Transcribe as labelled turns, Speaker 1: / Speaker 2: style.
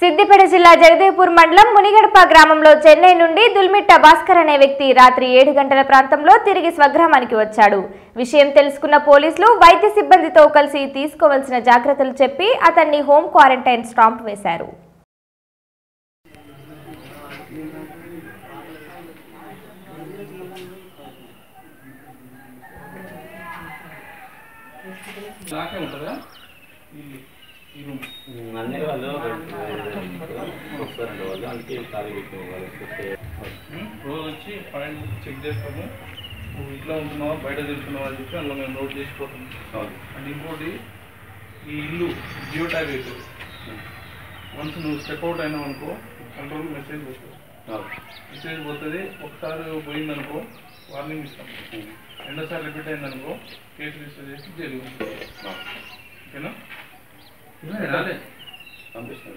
Speaker 1: సిద్దిపేట జిల్లా జగదేవ్పూర్ మండలం మునిగడప గ్రామంలో చెన్నై నుండి దుల్మిట్ట భాస్కర్ అనే వ్యక్తి రాత్రి ఏడు గంటల ప్రాంతంలో తిరిగి స్వగ్రామానికి వచ్చాడు. విషయం తెలుసుకున్న పోలీసులు వైద్య సిబ్బందితో కలిసి తీసుకోవాల్సిన జాగ్రత్తలు చెప్పి అతన్ని హోం క్వారంటైన్ స్టాంప్ వేశారు.
Speaker 2: అన్ని వాళ్ళు వాళ్ళు. అందుకే ఖాళీ
Speaker 3: రోజు వచ్చి పాయింట్ చెక్ చేస్తాము. నువ్వు ఇంట్లో ఉంటున్నావా బయట తిరుగుతున్నావా అని చెప్పి అందులో మేము నోట్ చేసిపోతాం. అండ్ ఇంకోటి ఈ ఇల్లు జియో ట్యాగ్ అవుతుంది వన్స్ నువ్వు స్టెప్ అవుట్ అయినావు అనుకో కంట్రోల్ మెసేజ్ వస్తుంది. మెసేజ్ పోతుంది ఒకసారి పోయిందనుకో వార్నింగ్ ఇస్తాం. రెండోసారి రిపీట్ అయిందనుకో కేసు రిజిస్టర్ చేసి జైలు ఓకేనా?
Speaker 2: పంపిస్తాను